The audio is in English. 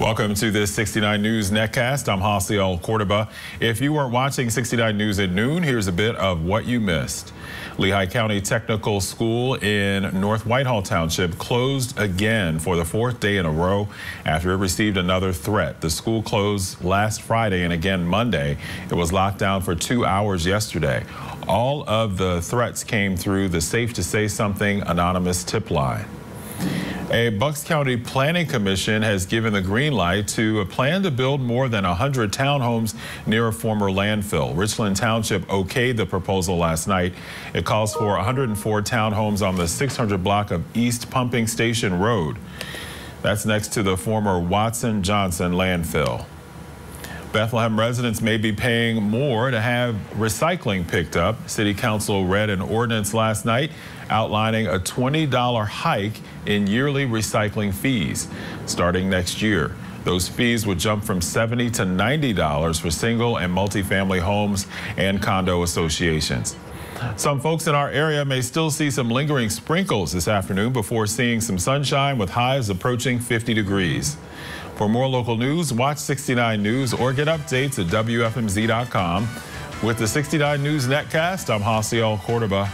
Welcome to this 69 News Netcast. I'm Jaciel Cordoba. If you weren't watching 69 News at noon, here's a bit of what you missed. Lehigh County Technical School in North Whitehall Township closed again for the fourth day in a row after it received another threat. The school closed last Friday and again Monday. It was locked down for two hours yesterday. All of the threats came through the Safe to Say Something anonymous tip line. A Bucks County Planning Commission has given the green light to a plan to build more than 100 townhomes near a former landfill. Richland Township okayed the proposal last night. It calls for 104 townhomes on the 600 block of East Pumping Station Road. That's next to the former Watson Johnson landfill. Bethlehem residents may be paying more to have recycling picked up. City Council read an ordinance last night outlining a $20 hike in yearly recycling fees starting next year. Those fees would jump from $70 to $90 for single and multifamily homes and condo associations. Some folks in our area may still see some lingering sprinkles this afternoon before seeing some sunshine with highs approaching 50 degrees. For more local news, watch 69 News or get updates at WFMZ.com. With the 69 News Netcast, I'm Jaciel Cordoba.